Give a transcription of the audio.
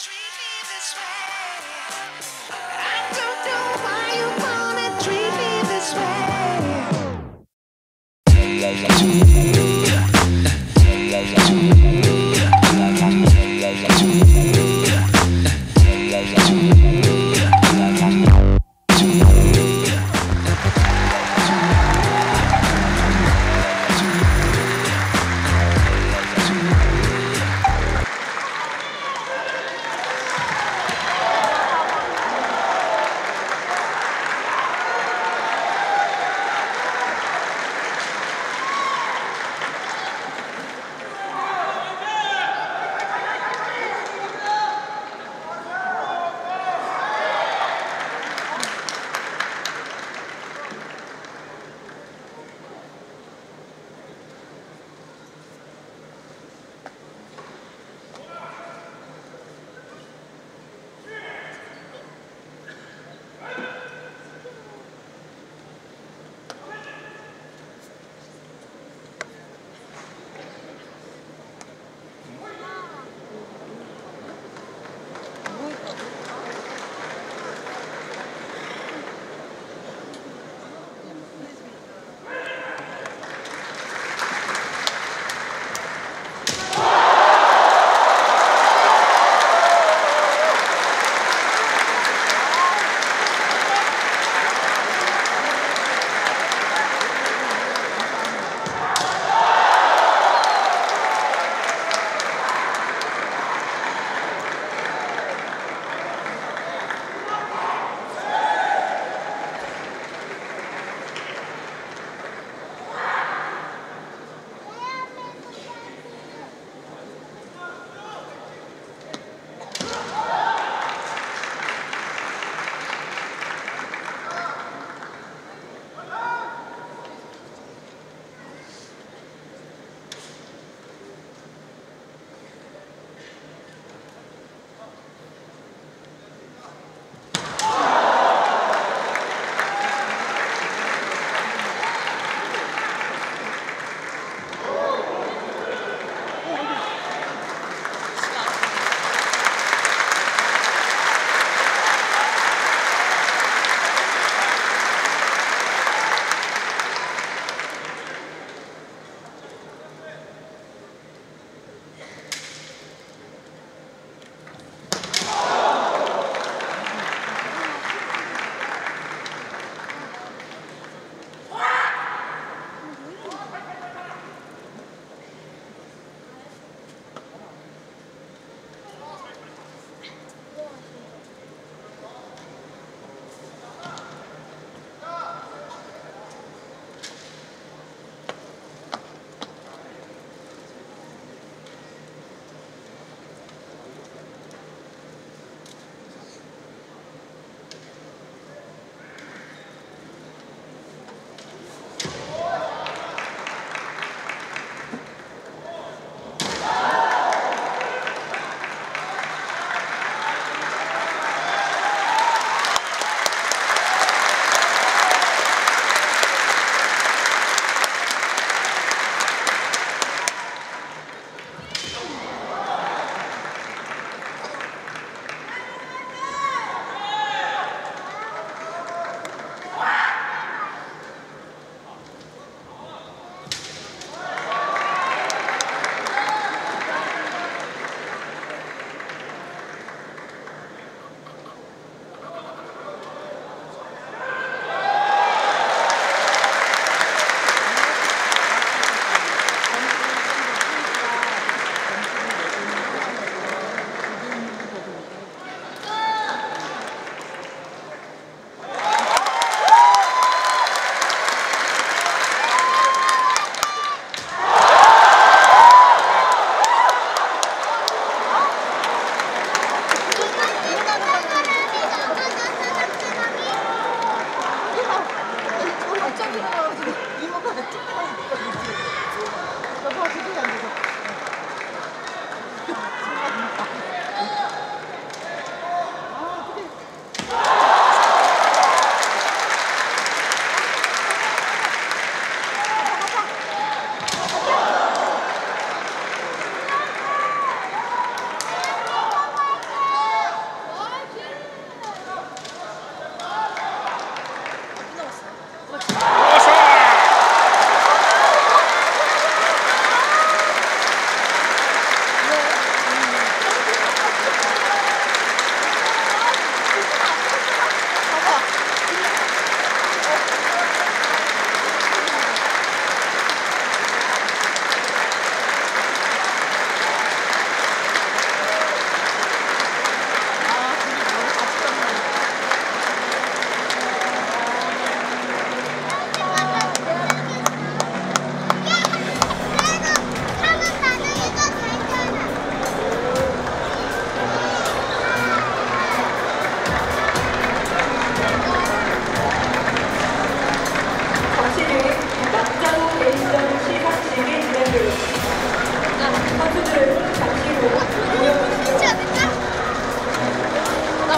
treat